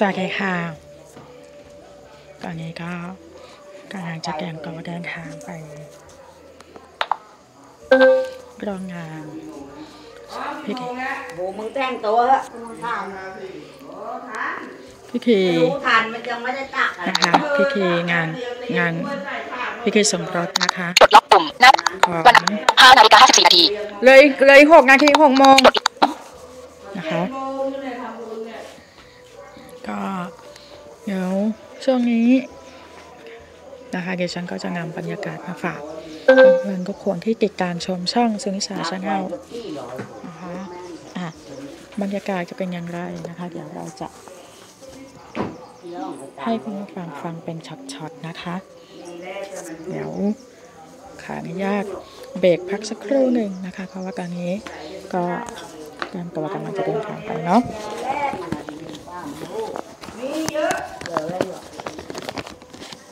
สวัสดีค่ะ ตอนนี้ก็กำลังจะแกงตัวเดินทางไปโรงงานพิธีโหมึงแต่งตัวเหอะมึงทพิธีำรู้ทันมันยังไม่ได้ตักอะไรนะคะพิธีงานงานพิธีสมรสนะคะกดล็อกปุ่มนับของวัน5นาฬิกา54นาทีเลยเลยหกนาทีหกโมงนะคะ ก็ เดี๋ยวช่วงนี้นะคะเดี๋ยวฉันก็จะนำบรรยากาศมาฝากเพื่อนๆทุกคนที่ติดตามชมช่องสุนิสา Channel นะคะอะบรรยากาศจะเป็นอย่างไรนะคะ เดี๋ยวเราจะให้คุณผู้ฟังฟังเป็นช็อตๆนะคะ เดี๋ยวขออนุญาตเบรกพักสักครู่หนึ่งนะคะ เพราะว่าตอนนี้ก็เตรียมตัวกำลังจะเดินทางไปเนาะ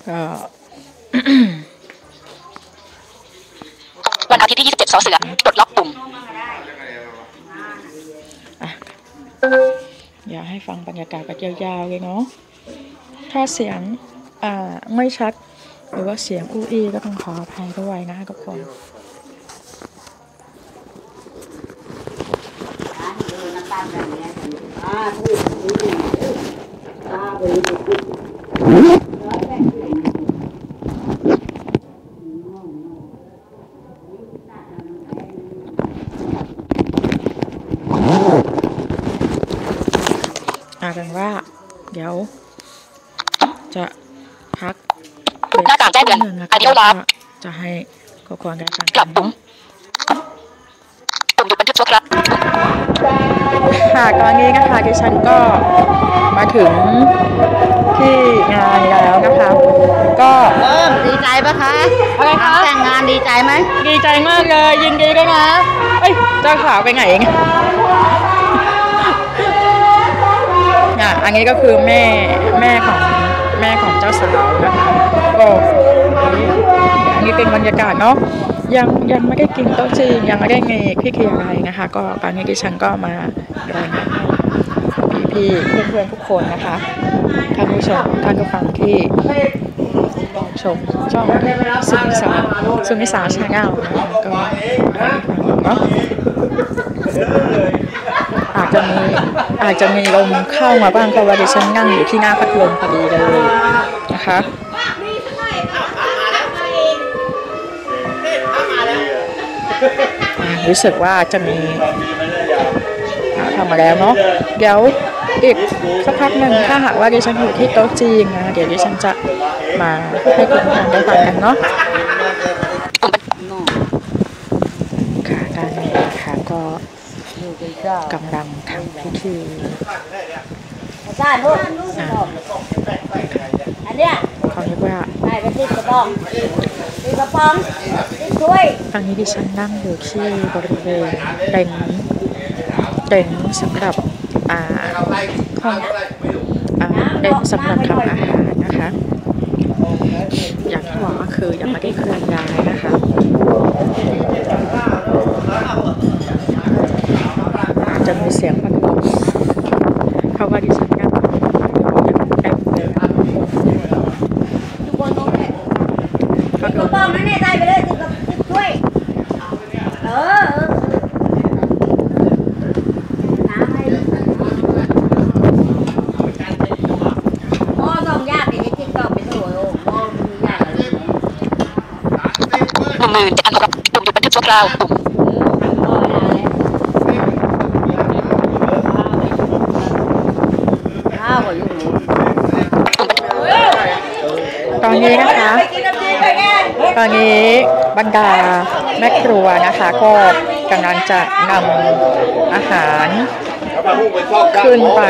ก็วันอาทิตย์ที่ 27สอเสือกดล็อกปุ่มอะอยากให้ฟังบรรยากาศแบบยาวๆเลยเนาะ ถ้าเสียงอ่าไม่ชัด หรือว่าเสียงอู้อี้ก็ต้องขออภัยด้วยนะคะทุกคนอ่าพูดพูด อ่าพูดพูดอากันว่า เดี๋ยว จะพักเบรหน้าต่างแจ้งเตือนหนึ่งนะคะ Audio แล้ว Lab ก็จะให้ทุกคนได้ฟังกลับปุ่มเนาะปุ่มหยุดบันทึกชั่วคราว ค่ะตอนนี้นะคะดิฉันก็มาถึงที่งานแล้วนะคะ ก็เริ่มดีใจปะคะอะไรคะแต่งงานดีใจไหมดีใจมากเลยยินดีด้วยนะเอ้ยเจ้าขาวไปไหนเองอะอันนี้ก็คือแม่แม่ของแม่ของเจ้าสาวนะคะก็อันนี้เป็นบรรยากาศเนาะ ยังยังไม่ได้กินโต๊ะจีนยังไม่ได้มีพิธีอะไรนะคะ ก็ตอนนี้ดิฉันก็มารายงานให้พี่ๆเพื่อนทุกคนนะคะท่านผู้ชมท่านผู้ฟังที่ชมช่องสุนิสาสุนิสาชาแนลนะคะก็ได้ฟังเนาะอาจจะมีอาจจะมีลมเข้ามาบ้างเพราะว่าดิฉันนั่งอยู่ที่หน้าพัดลมพอดีเลยนะคะ รู้สึกว่าจะมีทำมาแล้วเนาะเดี๋ยวอีกสักพักหนึ่งถ้าหากว่าดิฉันอยู่ที่โต๊ะจีนนะเดี๋ยวดิฉันจะมาให้คุณผู้ชมได้ฟังกันเนาะค่ะตอนนี้นะคะก็กำลังทำพิธีได้ลูกอันเนี้ย เขาเรียกว่าได้ไปติดกระป๋องติดกระป๋องติดถ้วยตอนนี้ดิฉันนั่งอยู่ที่บริเวณเต็นท์เต็นท์สำหรับอ่าห้องอ่าเต็นท์สำหรับทำอาหารนะคะ อย่างที่บอกก็คือยังไม่ได้เคลื่อนย้ายนะคะอาจจะมีเสียงพัดลมเพราะว่าดิฉันนั่งอย่างเต็มเลยอะ ทุกคนต้องแข่ ก็ ติดก คื ระ อ ป๋องนั่นเนี่ยได้ไปเลยติดกระติดถ้วยเออเออน้ำให้หม้อสองญาติเดี๋ยวจะกินต่อไปโถโอ้หม้อมีญาติอะไร หนึ่งหมื่นเจ็ดพันหกปุ่มหยุดบันทึ กชั่วคราวปุ่มข้าตอนนี้นะคะ ตอนนี้บรรดาแม่ครัวนะคะก็กำลังจะนำอาหารขึ้นไป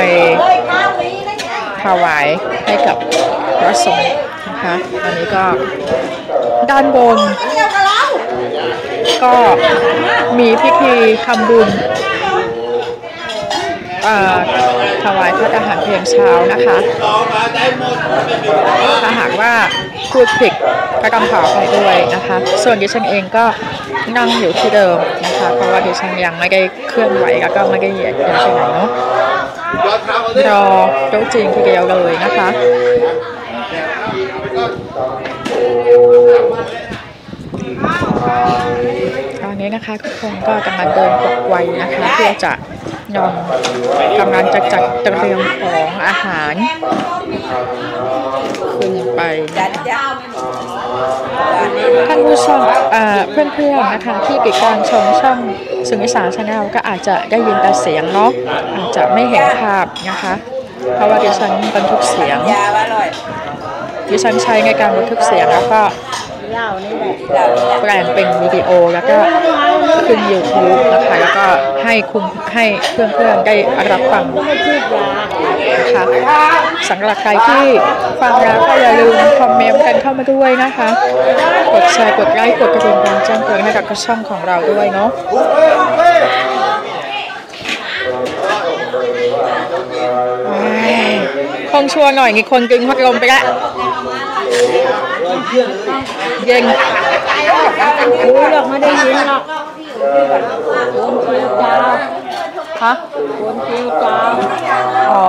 ถวายให้กับพระสงฆ์นะคะ อันนี้ก็ด้านบน ก็มีพิธีทำบุญอ่อถวายพระทหารเพลงเช้านะคะ ถ้าหากว่าพูดผิดก็ต้องขอไปด้วยนะคะ ส่วนดิฉันเองก็นั่งอยู่ที่เดิมนะคะ เพราะว่าดิฉันยังไม่ได้เคลื่อนไหวแล้วก็ไม่ได้เหยียดย้ายไปไหนเนาะรอโต๊ะจีนทีเดียวเลยนะคะ ตอ นี้นะคะทุกคนก็กำลังเดินกดไวนะคะเพื่อจะนอนกำลังจะจัดเตรียมของอาหารขึ้นไปท่านผู้ชมเอ่อเพื่อนๆนะคะที่ติดตามชมช่องสุนิสาชาแนลก็อาจจะได้ยินแต่เสียงเนาะอาจจะไม่เห็นภาพนะคะ เพราะว่าดิฉันบันทึกเสียงดิฉันใช้ในการบันทึกเสียงแล้วก็แปลงเป็นวิดีโอแล้วก็ ขึ้น YouTube นะคะ แล้วก็ให้คุณให้เพื่อนๆได้รับฟังนะคะสำหรับใครที่ฟังแล้วก็อย่าลืมคอมเมนต์กันเข้ามาด้วยนะคะ กดแชร์กดไลค์กดกระดิ่งการแจ้งเตือนให้กับช่องของเราด้วยเนาะคงชัวร์หน่อยมีคนดึงพัดลมไปล้วเย็นรู้หรอกไม่ได้ยินหรอก คนเที่ยวเจ้าฮะคนเที่ยวเจ้าอ๋อ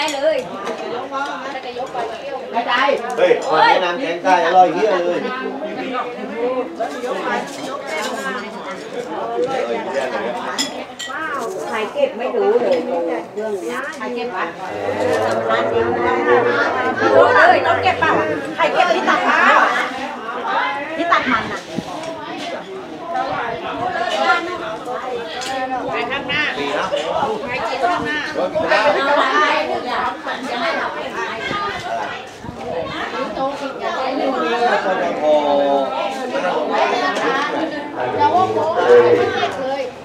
ไม่เป็นไรกินได้เลยเฮ้ยขอแนะนำแกงไก่อร่อยเฮียเลยใครเก็บไม่รู้เลยเรื่องนี้ใครเก็บวะร้านนี้รู้เลยต้องเก็บเปล่าใครเก็บที่ตัดข้าวที่ตัดมันอะ ดีนะโอ้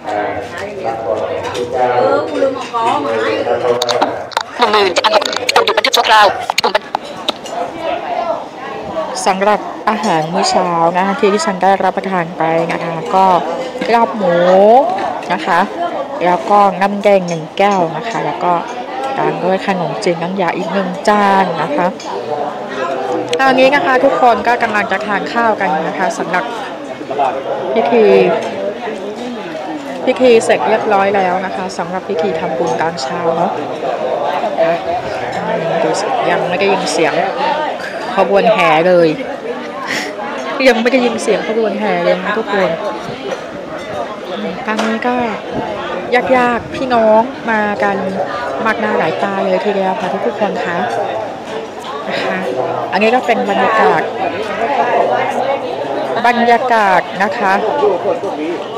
เออกูลืมเอาก้าหนึ่งหมื่นเจ็ดพันปุ่มหยุดบันทึกชั่วคราวสำหรับอาหารมื้อเช้านะคะที่ที่ฉันได้รับประทานไปนะคะ ก็ลาบหมูนะคะ แล้วก็น้ำแดงหนึ่งแก้วนะคะ แล้วก็ตามด้วยขนมจีนน้ำยาอีกหนึ่งจานนะคะตอนนี้นะคะทุกคนก็กำลังจะทานข้าวกันนะคะสำหรับพิธีพิธีเสร็จเรียบร้อยแล้วนะคะสำหรับพิธีทำบุญตอนเช้าเนาะดูยังไม่ได้ยินเสียงขบวนแห่เลย ยังไม่ได้ยินเสียงขบวนแห่เลยนะทุกคนครั้งนี้ก็ ยากๆพี่น้องมากันมากหน้าหลายตาเลยทีเดียวค่ะทุกๆคนคะนะคะอันนี้ก็เป็นบรรยากาศ บรรยากาศนะคะ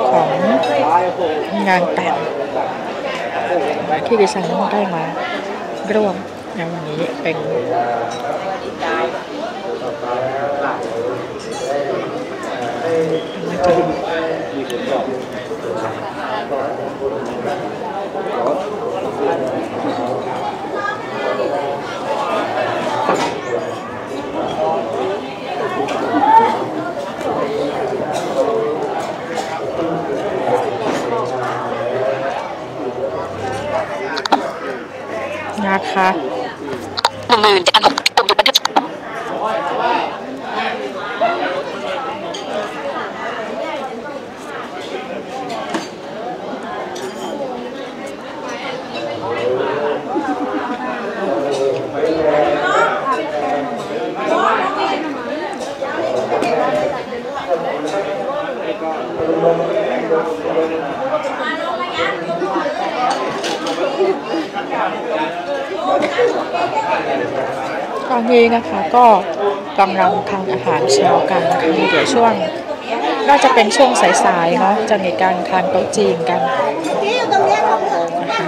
ของงานแต่งที่ดิฉันได้มาร่วมในวันนี้เป็นนะ คะหนึ่งหมื่นเจ็ดพัน นี้นะคะก็กำลังทานอาหารเช้ากันนะคะเดี๋ยวช่วงน่าจะเป็นช่วงสายๆเนาะจะมีการทานโต๊ะจีนกันนะคะ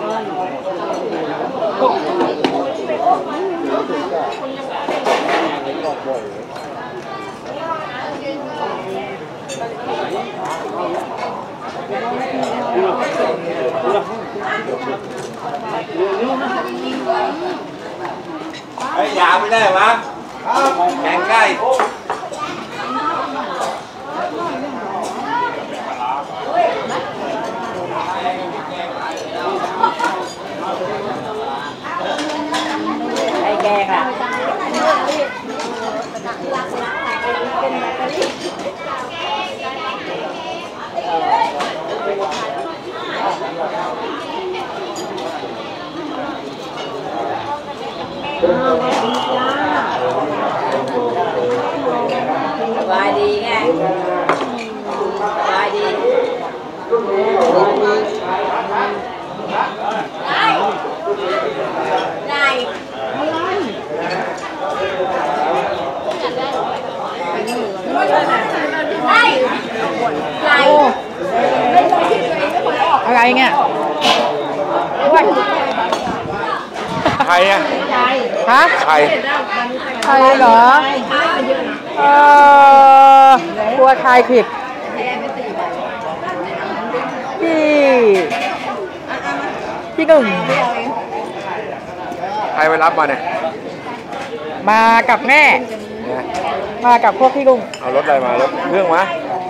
ยาไม่ได้วะแกงไก่ ไอ้แกงอะ สบายดีไงสบายดีได้ได้ได้ โอะไรเนี่ยใครอะฮะใครใครเหรอเออครัวทายผิด พี่ พี่หนึ่งใครไปรับมาเนี่ย มากับแม่เนี่ยมากับพวกพี่ลุงเอารถอะไรมารถเครื่องมา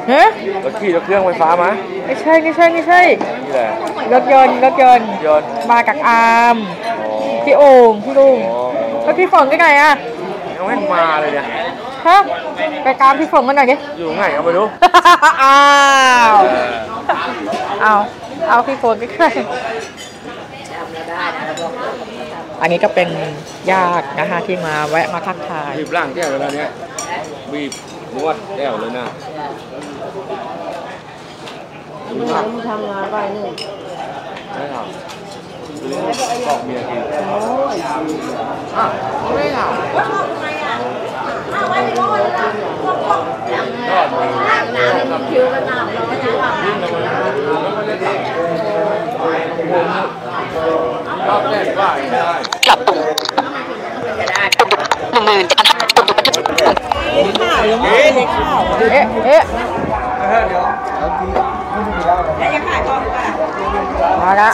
เฮ้ยรถขี่รถเครื่องไฟฟ้ามาไม่ใช่ไม่ใช่ไม่ใช่ นี่แหละรถยนต์รถยนต์ ยนต์มากับอามอ๋อพี่โอ่งพี่ลุงอ๋อแล้วพี่ฝนไปไหนอะยังไม่มาเลยเนี่ย ฮะไปตามพี่ฝนกันหน่อยดิอยู่ไงเอาไปดูอ้าวเอาเอาพี่ฝนไปใกล้อันนี้ก็เป็นญาตินะคะที่มาแวะมาทักทายบีบร่างแก้วเวลาเนี้ยบีบนวดแก้วเลยนะมึงทำงานไปหนึ่งไม่ทำซื้อบอกเมียกินอะไม่ทำ ยอดเลยน้ำคิวก็น้ำร้อนนะรอบแรกว่าไม่ได้ปรับปรุงปุ่มหนึ่งหมื่นเจ็ดพันปุ่มดูบันทึกปุ่มเอ๊ะเอ๊ะมาละ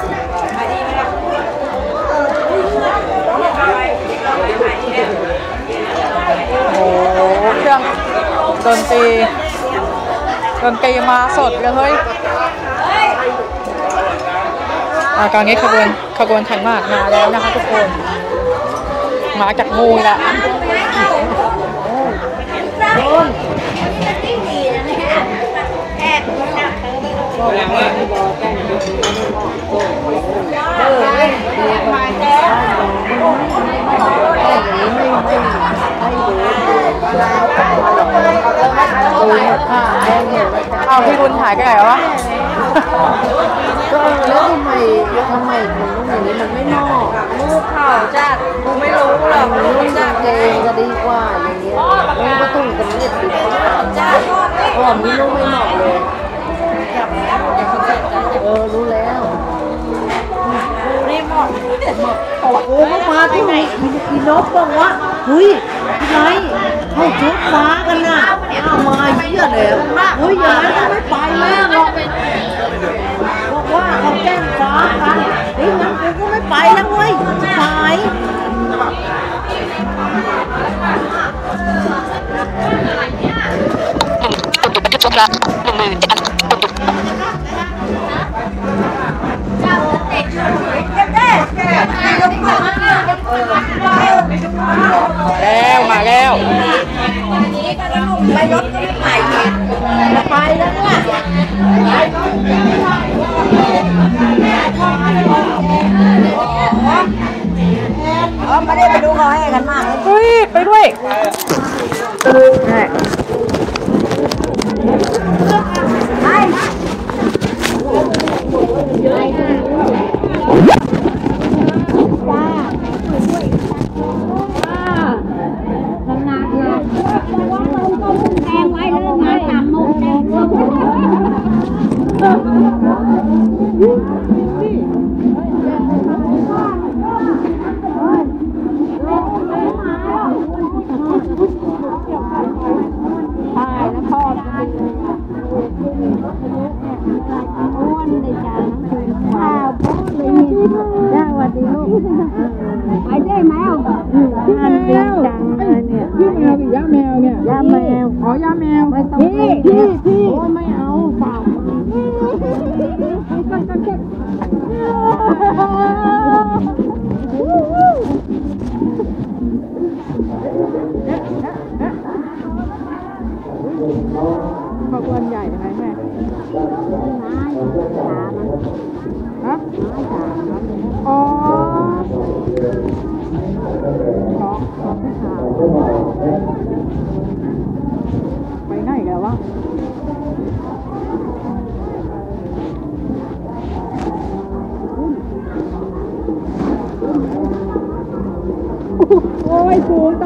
โอ้โหเครื่องด นตรีดนตรีมาสดเลยเฮ้ยอาตอนนี้ขบวนขบวนขันมากมาแล้วนะคะทุกคนมาจากงูละเเอาพี่บุญถ่ายกันไหนวะก็แล้วทำไมทำไมมันต้องอย่างนี้มันไม่นอกลูกข่าวจ้ากูไม่รู้หรอกลูกจ้าเองก็ดีกว่าอย่างเงี้ยลูกก็ตุ้งกันเล็ดดีกว่าจ้าอ๋อมีลูกไม่เหมาะเลยเออรู้แล้วกูนี่เหมาะโอ้โหมาที่ไหนพี่นกบอกว่าเฮ้ย ไงให้ชุดฟ้ากันน่ะเอามาเยอะเลยเฮ้ยยายนั้ไม่ไปแม่หรอกบอกว่าเขาแกล้งฟ้ากันเฮ้ยงั้นกูก็ไม่ไปแล้วเว้ยสายหนึ่งหมื่นเจ็ดพันตุก แล้วมาแล้วไปรถก็ไม่ไปไปแล้วเนี่ยอ๋อไม่ได้ไปดูเขาให้กันมากเลยเฮ้ย ไปด้วย ฮะอ๋อน้องน้องผู้ชายไปไหนกันวะโอ้ยสูงจั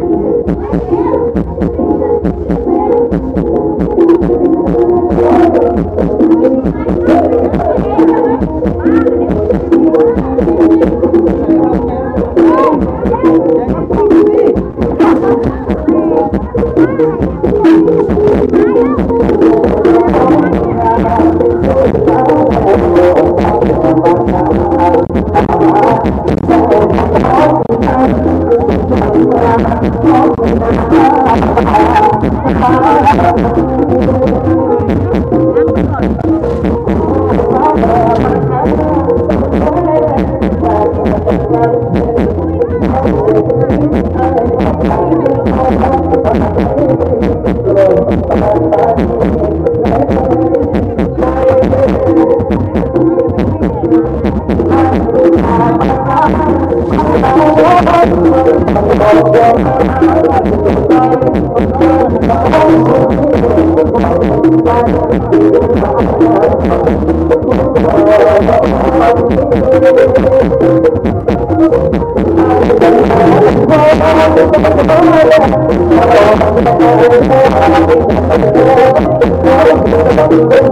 งโ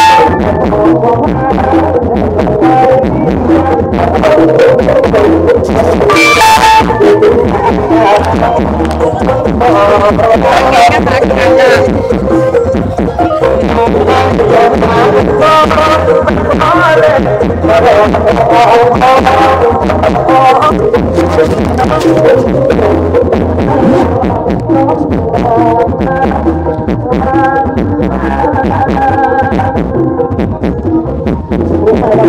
ค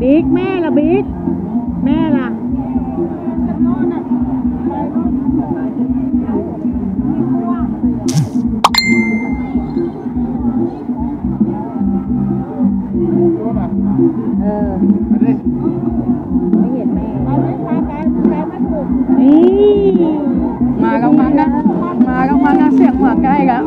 บิ๊กแม่ละบิ๊กแม่ละเออมาเห็แม่มากังมังนะมากังมังนะเสียงหัวใกล้กัน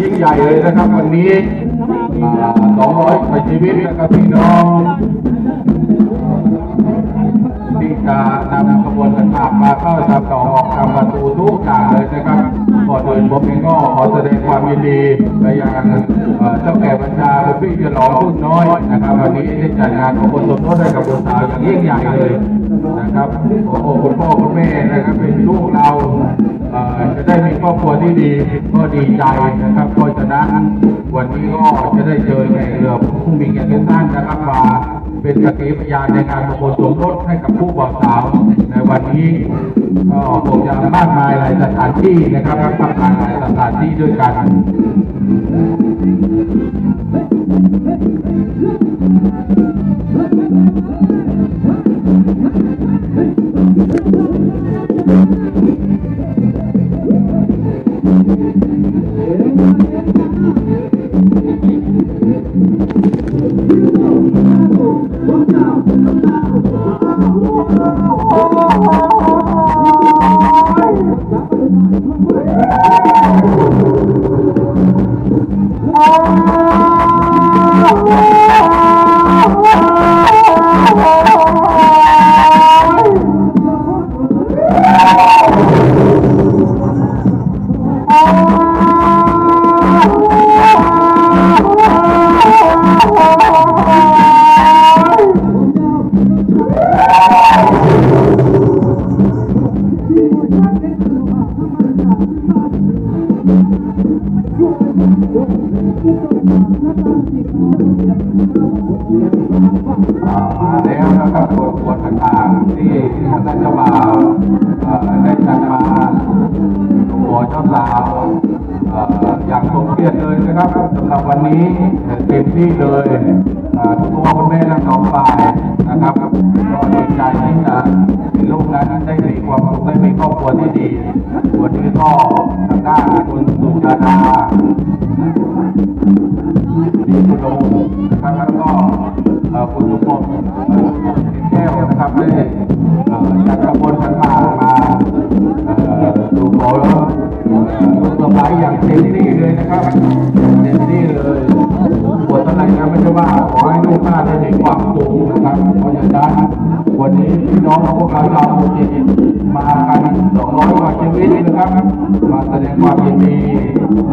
ยิ่งใหญ่เลยนะครับวันนี้สองร้อยกว่าชีวิตนะครับพี่น้องที่จะนำขบวนกันมามาเข้าทำต่อออกทำประตูทุกอย่างเลยนะครับก่อนอื่นผมเองก็ขอแสดงความยินดีไปยังเอ่อเจ้าแก่บัญชาคุณพี่ฉลองทุ่นน้อยนะครับวันนี้ได้จัดงานของคนสมรสให้กับบุตรสาวอย่างยิ่งใหญ่เลยนะครับโอ้โหคุณพ่อคุณแม่นะครับเป็นลูกเรา จะได้มีครอบครัวที่ดีก็ดีใจนะครับเพราะฉะนั้นวันนี้ก็จะได้เจอแขกเรือผู้มีเกียรติทุกท่านนะครับมาเป็นสกขีพยานในการประกวดสมรสให้กับผู้บ่าวสาวในวันนี้ก็คงจะมากมายหลายสถานที่นะครับมากมายหลายสถานที่ด้วยกัน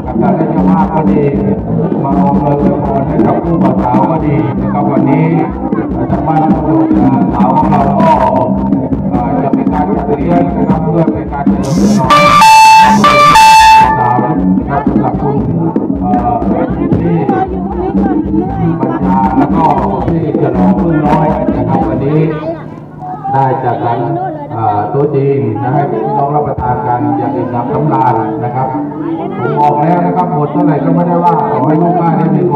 กับท่านเจ้าวาก็ดี มาอมเลยพรให้กับผู้บ่าวสาวก็ดีนะครับวันนี้ธรรมะนักบุญ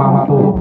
마마도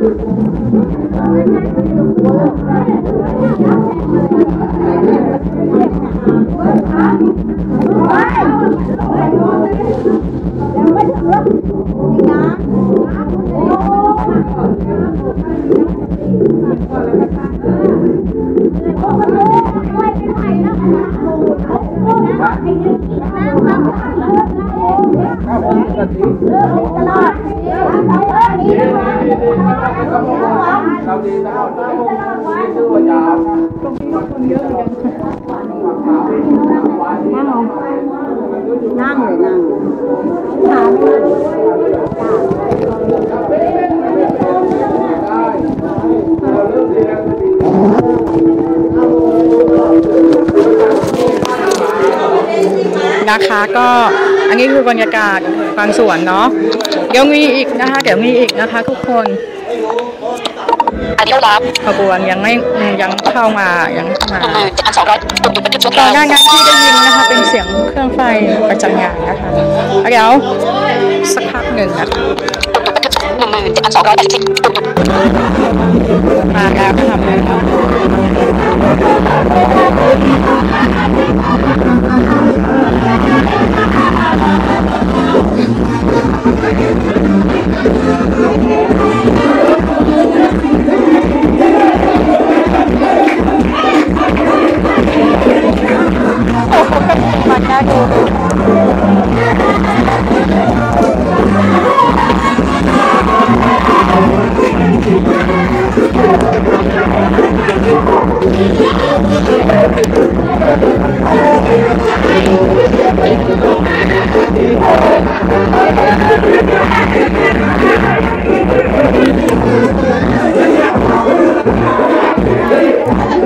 Thank you. ก็อันนี้คือบรรยากาศบางส่วนเนาะเดี๋ยวมีอีกนะคะ เดี๋ยวมีอีกนะคะทุกคนอันนี้รับขบวนยังไม่ยังเข้ามายังมาตอนหน้านที่ได้ยินนะคะเป็นเสียงเครื่องไฟประจำงานนะคะเดี๋ยวสักพักหนึ่งนะหนึ่งหมื่นเจ็ดพันสองร้อยแปดสิบมาแล้วค่ะ อั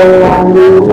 อ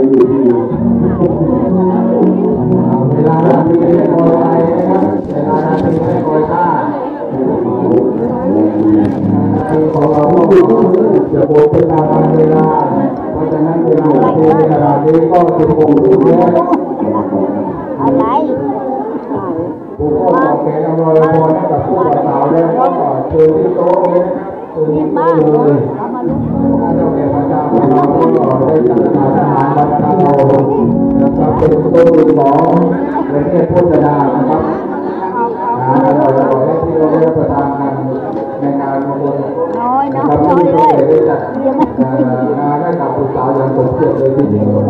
เวลานาทีไม่คอยไปนะครับเวลานาทีไม่คอยท่าคือของเราจะโบกเป็นตามเวลา เพราะฉะนั้นเวลาทีในขณะนี้ก็สิบหกนาทีแล้วอะไรผู้ก็บอกแกอำนวยพรให้กับผู้บ่าวสาวแล้วก็เชิญที่โต๊ะนี้นะครับเชิญที่โต๊ะเลย เป็นตัวหนึ่งของในประเทศพุทธนานะครับนะเราขอให้พี่น้องได้ประทานกันในงานมงคลนะครับที่เราได้จัดงานให้กับผู้สาวอย่างสมเกียรติเลยทีเดียว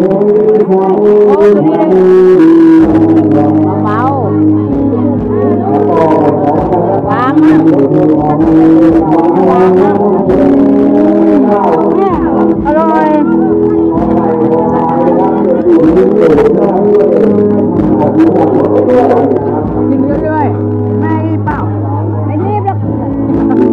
โอ้ยนี่เเ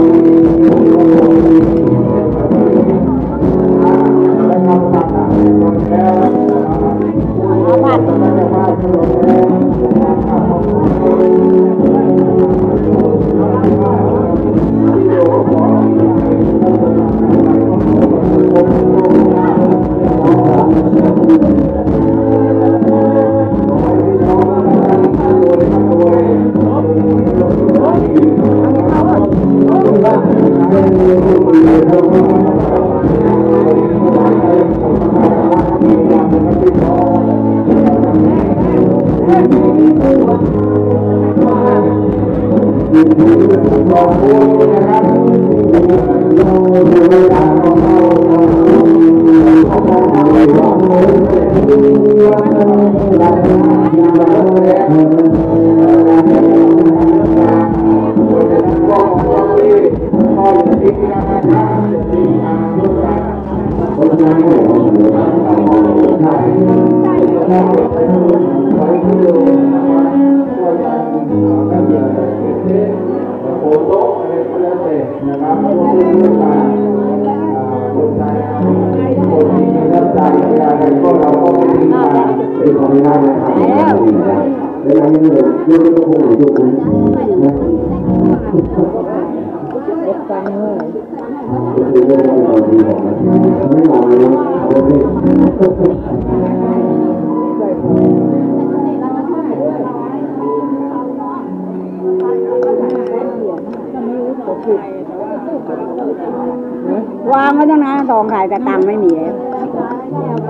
วางไว้ตั้งนานทองขายแต่ตังค์ไม่มีแล้ว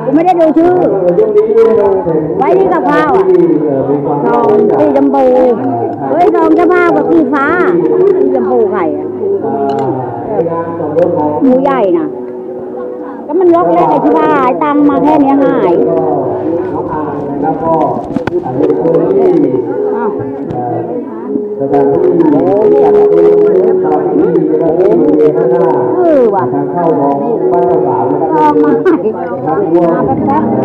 กูไม่ได้ดูชื่อ ไว้ที่กระเพราอะทองสีชมพูเฮ้ยทองจะมากับสีฟ้าสีชมพูไข่หมูใหญ่นะ ก็มันล็อกเล็กไอ้ที่ว่าหายตังค์มาแค่เนี้ยหายอ้าวเออว่ะลองมาให้มาแป๊บๆ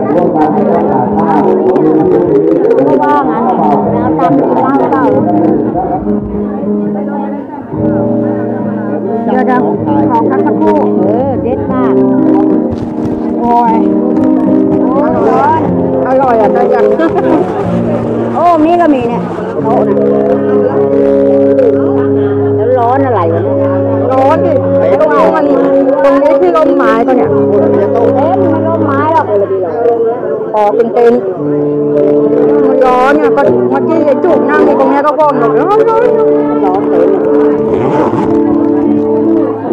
ก็ว่างั้นแล้วตังค์กินเหล้าเปล่า เดี๋ยวเดี๋ยวของกันสักครู่เออเด็ดมากโอ้ยอร้อนอร่อยอะแต่ยังโอ้มีก็มีเนี่ยโต๊ะน่ะแล้วร้อนอะไรวะร้อนดิตรงนี้มันตรงนี้ที่ร่มไม้ก็เนี่ยเอ๊ะมันร่มไม้หรอกออกเป็นเต็นมันร้อนเนี่ยก็เมื่อกี้จุกนั่งอยู่ตรงนี้ยก็บ่นบอกร้อนร้อนร้อนเลยกิน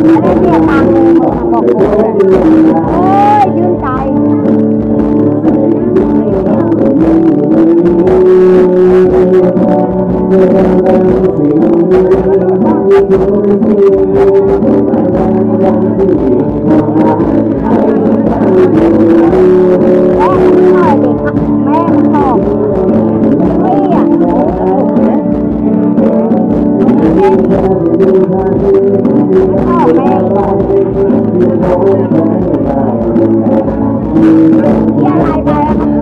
ไรไปเอาเอา มะพ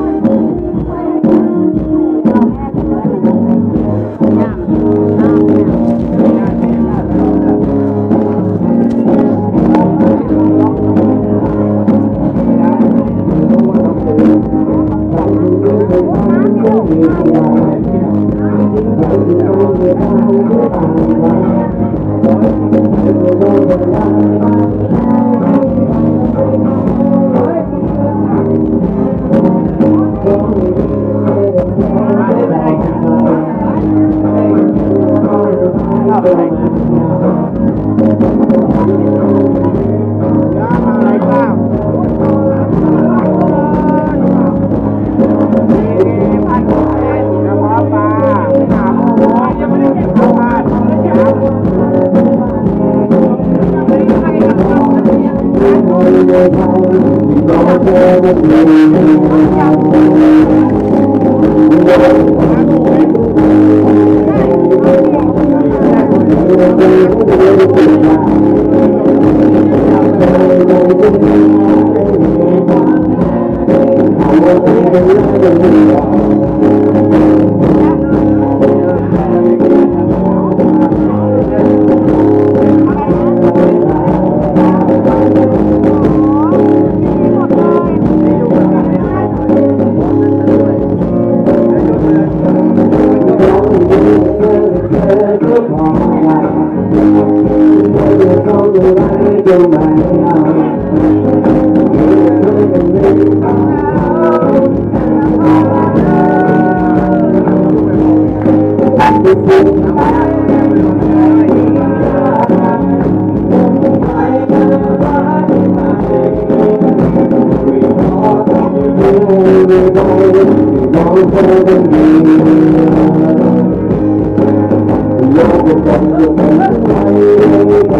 没有你的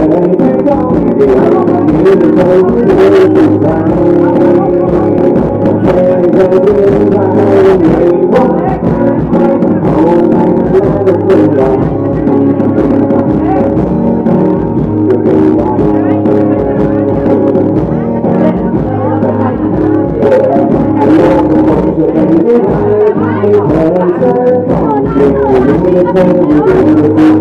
日子，我过得太难。没有你，我的夜晚都变得漫长。一个人流浪，一个人在远方。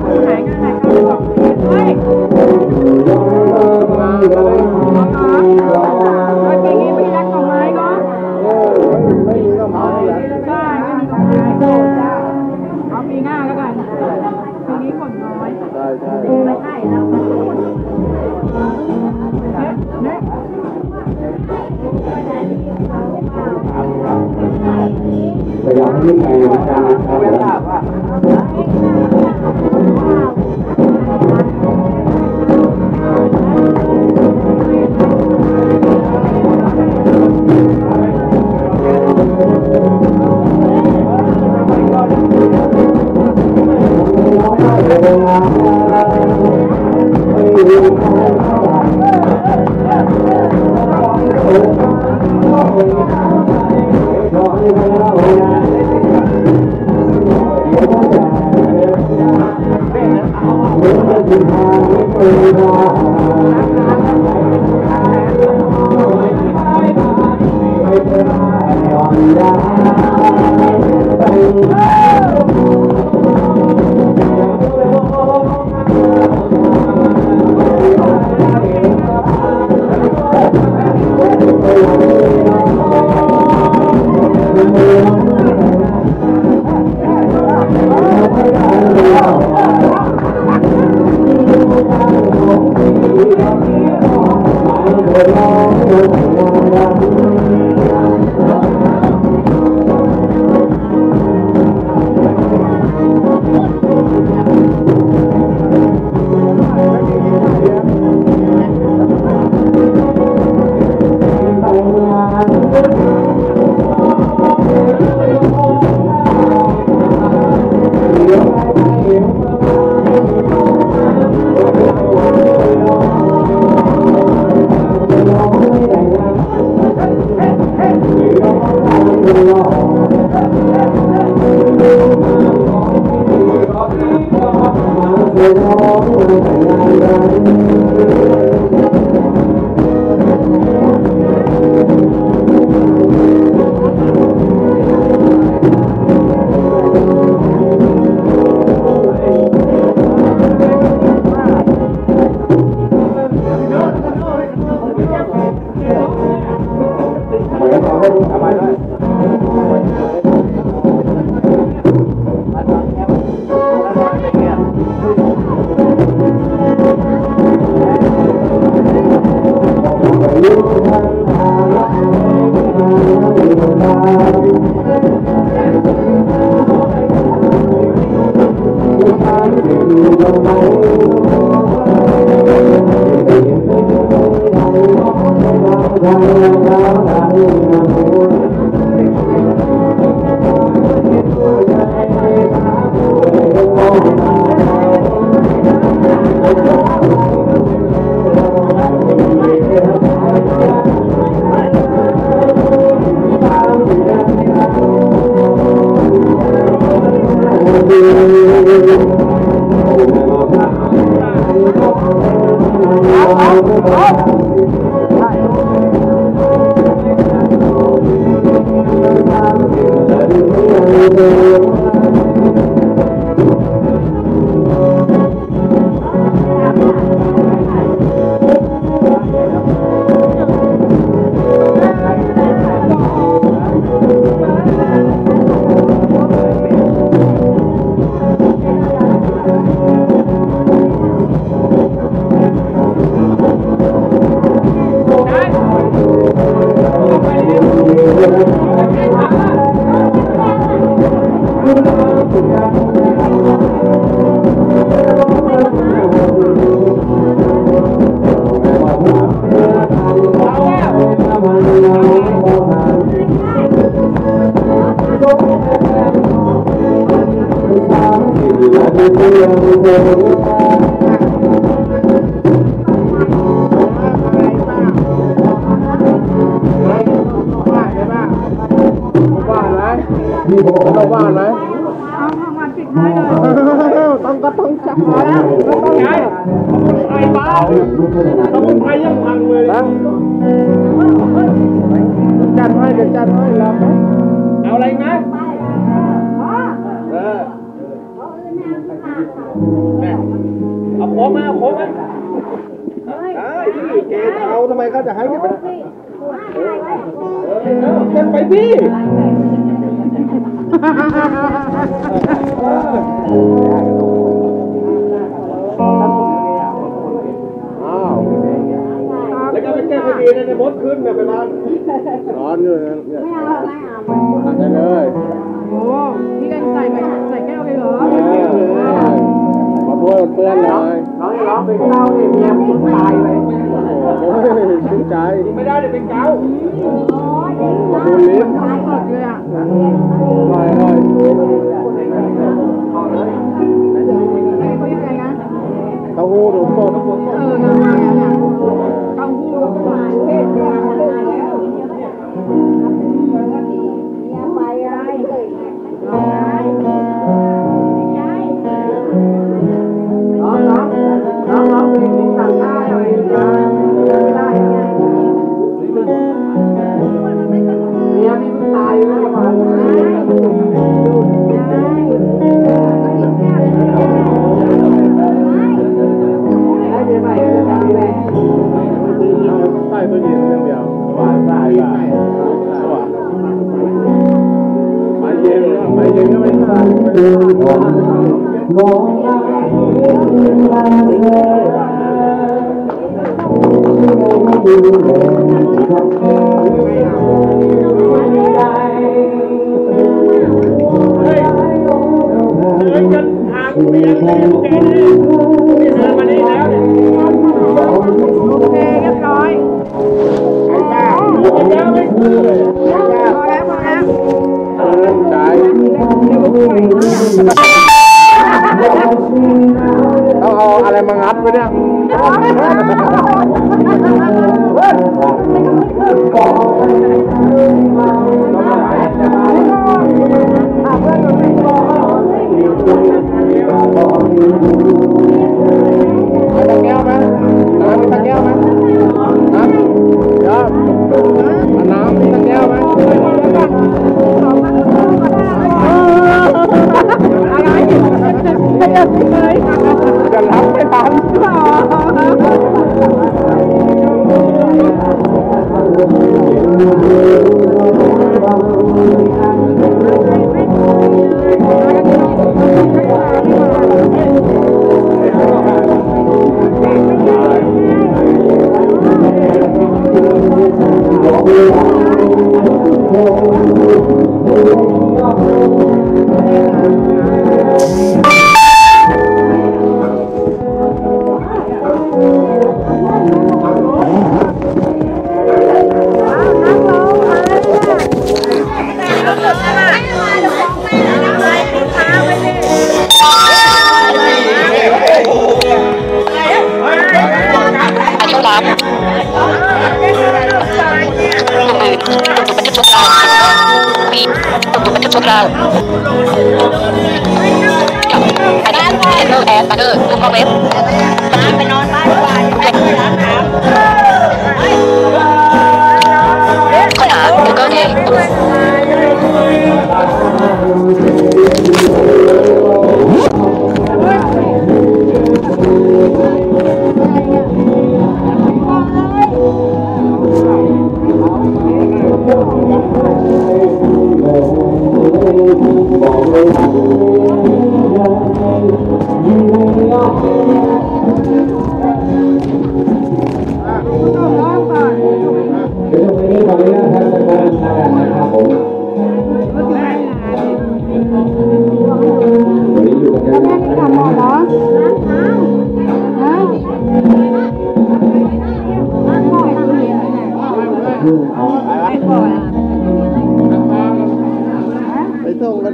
พ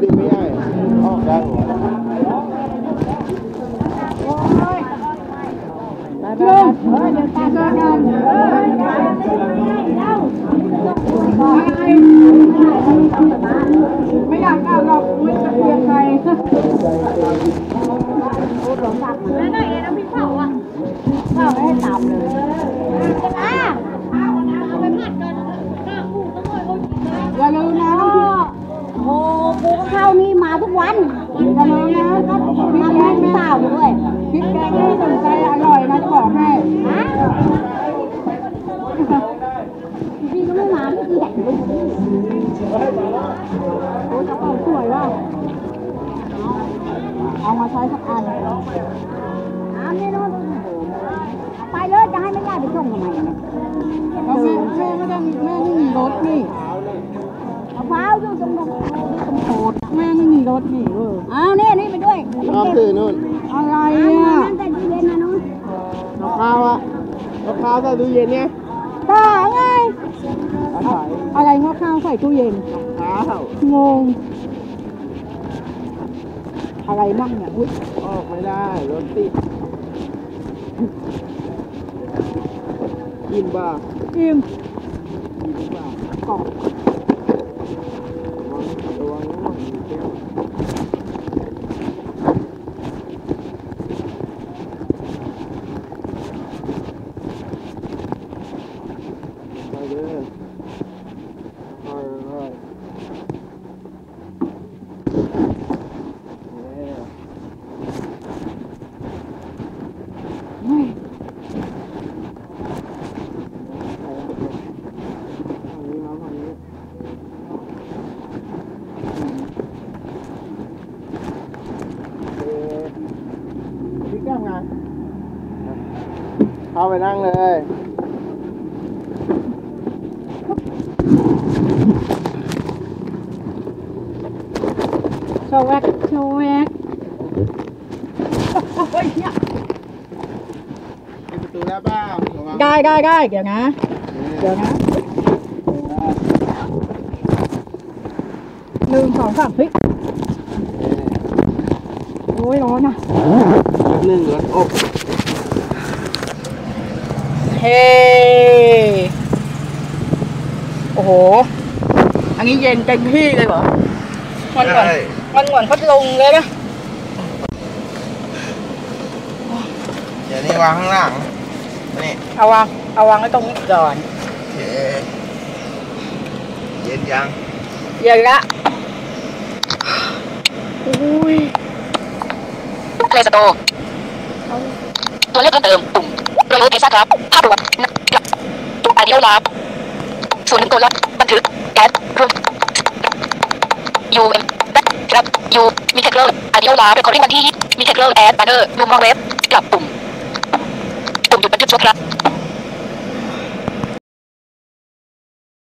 ส่งกันดีไม่ได้ออกได้หัวไม่อยากกลับหรอกไม่จะเปลียนใคร มาใช้สักอันน้ำนี่นู้นไปเลยจะให้ไม่ได้ไปส่งทำไมเนี่ยแม่แม่ไม่ได้แม่ไม่มีรถนี่มะพร้าวอยู่ตรงตรงตรงโถดแม่ไม่มีรถนี่เอออ้าวนี่นี่ไปด้วยน้ำตื่นนู่นอะไรอะนั่นแต่ตู้เย็นนะนู้นมะพร้าวอะมะพร้าวใส่ตู้เย็นเนี่ย มั่งเนี่ยอุ้ยออกไม่ได้รถติดกินบ้าอิ่ม กินบ้ากล่องระวังระวังระวังแก้วไปเลยไปเลยเนี่ย ฝั่งนี้ครับฝั่งนี้เอ๊ะพี่แก้มไงเข้าไป นั่งเลยโชว์แวกโชว์แวกโอ้ยเนี่ยปิดประตูได้เปล่าระวังได้ได้ได้เดี๋ยวนะ เดี๋ยวนะหนึ่งสองสามเฮ้ยโอ้ยร้อนอะหนึ่งรถอบ เฮ้โอ้โห อั นนี้เย็นเต็มที่เลยเหรอมันเหมือนมันเหมือนพัดลมเลยนะเดี๋ยวนี้วางข้างล่างนี่เอาวางเอาวางไว้ตรงนี้ก่อนโอเคเย็นยังเย็นละอุ้ยเพลย์สโตร์ตัวเลือกเพิ่มเติมปุ่มโรยเอซ่าครับภาพรวมนับปุ่มไอเดียลาบส่วนหนึ่งตัวล็อกบันทึกแก๊สรวมยูเอ็มครับยูมีเทคเลอร์ไอเดียลา